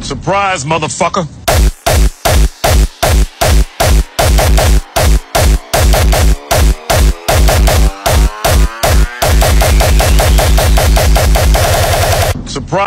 Surprise, motherfucker. Surprise.